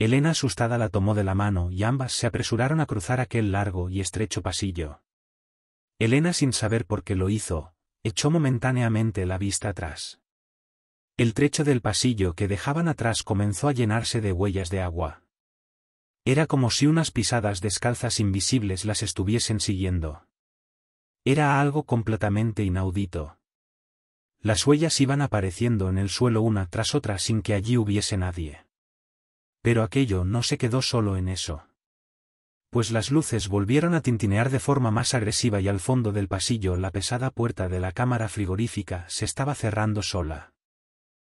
Elena asustada la tomó de la mano y ambas se apresuraron a cruzar aquel largo y estrecho pasillo. Elena sin saber por qué lo hizo, echó momentáneamente la vista atrás. El trecho del pasillo que dejaban atrás comenzó a llenarse de huellas de agua. Era como si unas pisadas descalzas invisibles las estuviesen siguiendo. Era algo completamente inaudito. Las huellas iban apareciendo en el suelo una tras otra sin que allí hubiese nadie. Pero aquello no se quedó solo en eso. Pues las luces volvieron a tintinear de forma más agresiva y al fondo del pasillo la pesada puerta de la cámara frigorífica se estaba cerrando sola.